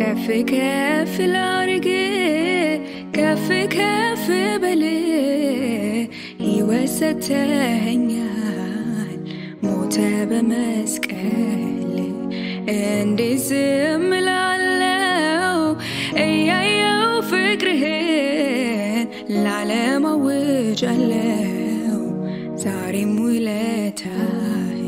ከፍ ከፍ ላርግ ከፍ ከፍ በል ሕይወት ሰጥተኸኛል ሞተ በመስቀል እንዴት ዝም እላለሁ? እያየው ፍቅርህን ላለም አውጃለሁ ዛሬም ውለታህን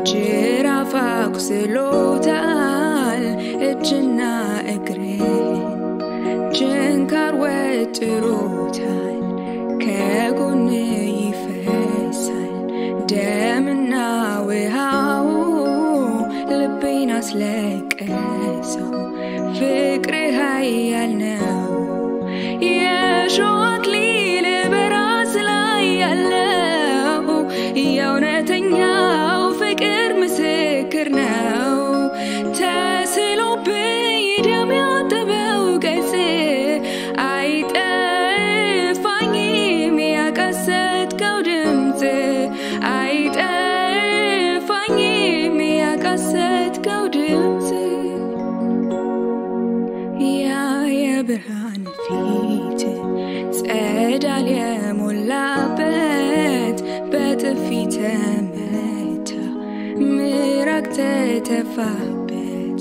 አየሁት ጅራፍ አቁስሎታል እጅና እግርህን ችንካር ወጥሮታል ከጎን ይፈሳል ደምና ውሃው ልቤን አስለቀሰው ፍቅር ኃያል ነው የእሾህ ያቀሰትከው ድምፅ ያ የብርሃን ፊት ጸዳል የሞላበት በጥፊ ተመታ ምራቅ ተተፋበት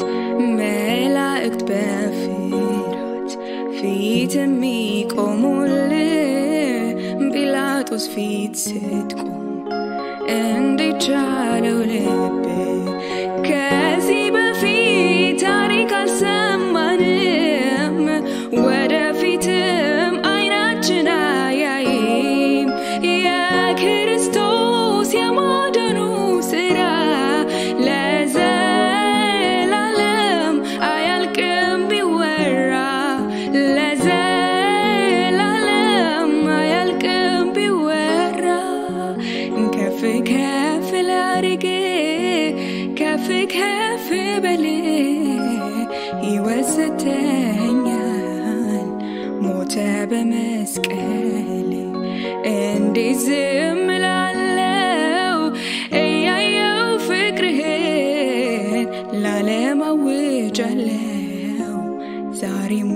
መላእክት በፍርሃት ፊት የሚቆሙል ጲላጦስ ፊት ስትቆም እንዴት ቻለው ልብ ከፍ ከፍ በል ይወስተኛል ሞተ በመስቀል እንዴት ዝም ላለው እያየው ፍቅርህን ላለም አውጃለው ዛሬም